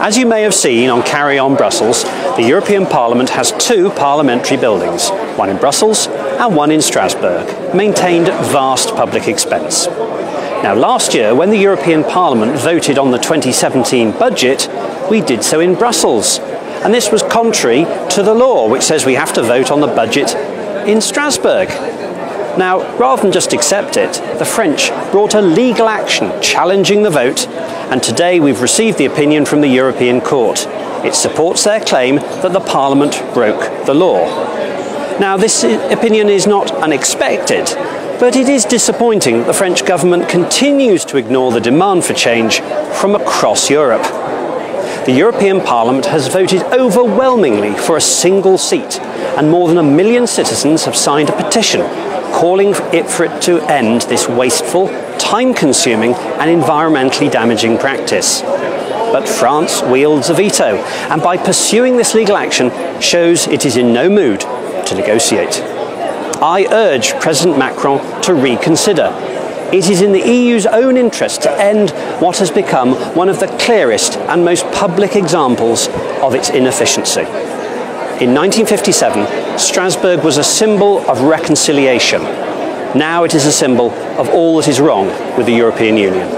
As you may have seen on Carry On Brussels, the European Parliament has two parliamentary buildings, one in Brussels and one in Strasbourg, maintained vast public expense. Now, last year, when the European Parliament voted on the 2017 budget, we did so in Brussels. And this was contrary to the law, which says we have to vote on the budget in Strasbourg. Now, rather than just accept it, the French brought a legal action challenging the vote, and today we've received the opinion from the European Court. It supports their claim that the Parliament broke the law. Now, this opinion is not unexpected, but it is disappointing that the French government continues to ignore the demand for change from across Europe. The European Parliament has voted overwhelmingly for a single seat, and more than a million citizens have signed a petition calling it for it to end this wasteful, time consuming, and environmentally damaging practice. But France wields a veto, and by pursuing this legal action, shows it is in no mood to negotiate. I urge President Macron to reconsider. It is in the EU's own interest to end what has become one of the clearest and most public examples of its inefficiency. In 1957, Strasbourg was a symbol of reconciliation. Now it is a symbol of all that is wrong with the European Union.